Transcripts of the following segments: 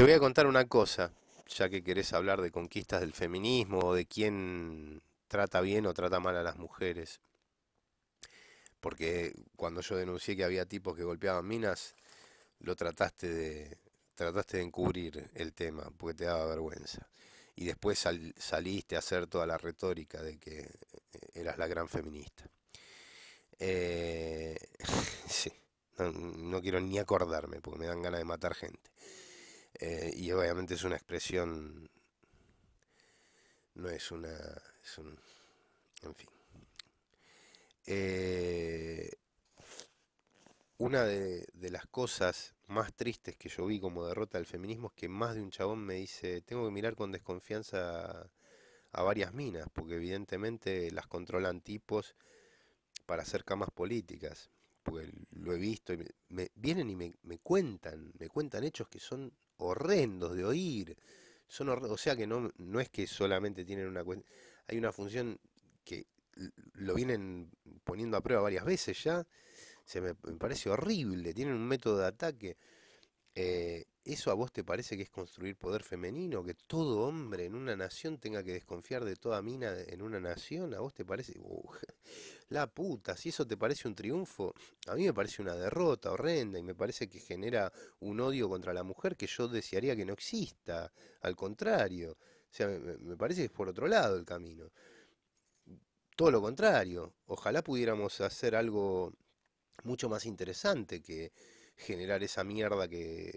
Te voy a contar una cosa, ya que querés hablar de conquistas del feminismo o de quién trata bien o trata mal a las mujeres. Porque cuando yo denuncié que había tipos que golpeaban minas, lo trataste de, trataste de encubrir el tema, porque te daba vergüenza. Y después saliste a hacer toda la retórica de que eh, eras la gran feminista. Eh, sí, no, quiero ni acordarme, porque me dan ganas de matar gente. Eh, y obviamente es una expresión, no es una, es un, en fin. Eh, una de, las cosas más tristes que yo vi como derrota del feminismo es que más de un chabón me dice, tengo que mirar con desconfianza a, varias minas, porque evidentemente las controlan tipos para hacer camas políticas, porque lo he visto, y me, vienen y me, me, cuentan, me cuentan hechos que son horrendos de oír, son o sea que no, no es que solamente tienen una hay una función que lo vienen poniendo a prueba varias veces ya, se me, parece horrible, tienen un método de ataque. Eh, ¿Eso a vos te parece que es construir poder femenino? Que todo hombre en una nación tenga que desconfiar de toda mina en una nación. ¿A vos te parece? Uh, la puta, si eso te parece un triunfo, a mí me parece una derrota horrenda y me parece que genera un odio contra la mujer que yo desearía que no exista. Al contrario, o sea, me, me parece que es por otro lado el camino. Todo lo contrario, ojalá pudiéramos hacer algo mucho más interesante que generar esa mierda que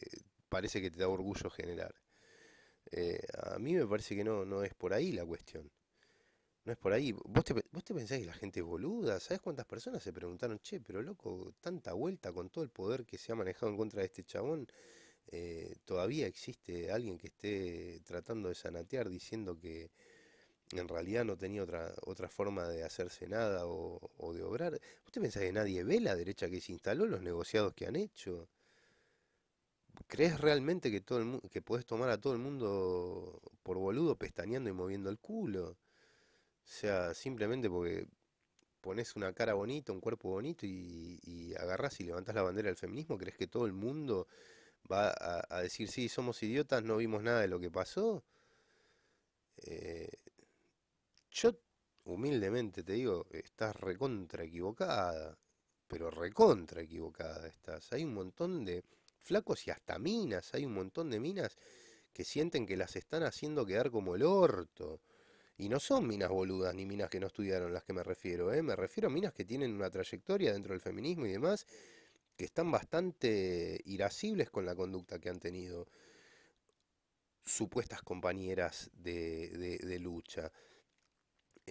parece que te da orgullo generar. Eh, a mí me parece que no, no es por ahí la cuestión. No es por ahí. ¿Vos te, ¿Vos te pensás que la gente es boluda? ¿Sabes cuántas personas se preguntaron, che, pero loco, tanta vuelta con todo el poder que se ha manejado en contra de este chabón? Eh, ¿Todavía existe alguien que esté tratando de sanatear diciendo que en realidad no tenía otra, otra forma de hacerse nada o, de obrar? ¿Usted piensa que nadie ve la derecha que se instaló, los negociados que han hecho? ¿Crees realmente que todo el mundo, que puedes tomar a todo el mundo por boludo pestañeando y moviendo el culo? O sea, simplemente porque pones una cara bonita, un cuerpo bonito y, agarras y levantás la bandera del feminismo, ¿crees que todo el mundo va a, decir, sí, somos idiotas, no vimos nada de lo que pasó? Eh, yo humildemente te digo, estás recontra equivocada, pero recontra equivocada estás. Hay un montón de flacos y hasta minas, hay un montón de minas que sienten que las están haciendo quedar como el orto. Y no son minas boludas ni minas que no estudiaron las que me refiero, ¿eh? me refiero a minas que tienen una trayectoria dentro del feminismo y demás, que están bastante irascibles con la conducta que han tenido supuestas compañeras de, de, lucha.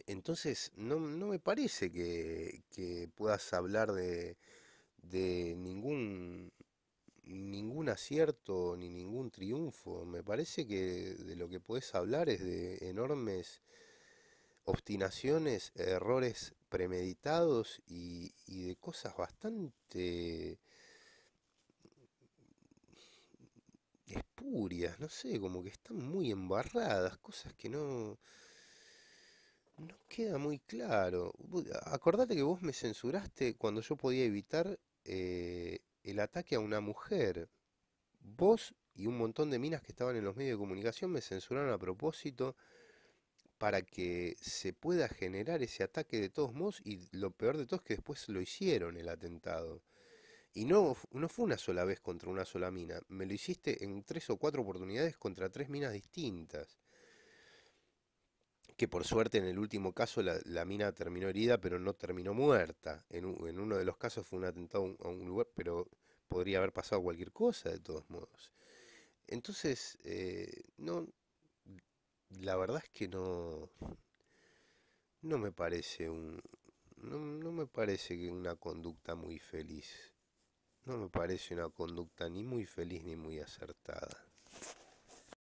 Entonces, no, no me parece que, que puedas hablar de, de ningún ningún acierto ni ningún triunfo. Me parece que de lo que puedes hablar es de enormes obstinaciones, errores premeditados y, y de cosas bastante espurias, no sé, como que están muy embarradas, cosas que no no queda muy claro. Acordate que vos me censuraste cuando yo podía evitar eh, el ataque a una mujer. Vos y un montón de minas que estaban en los medios de comunicación me censuraron a propósito para que se pueda generar ese ataque de todos modos y lo peor de todo es que después lo hicieron el atentado. Y no, no fue una sola vez contra una sola mina, me lo hiciste en tres o cuatro oportunidades contra tres minas distintas. Que por suerte en el último caso la, mina terminó herida pero no terminó muerta. En, en, uno de los casos fue un atentado a un lugar, pero podría haber pasado cualquier cosa de todos modos. Entonces, eh, no, la verdad es que no, no me parece un, no, no me parece que una conducta muy feliz. No me parece una conducta ni muy feliz ni muy acertada.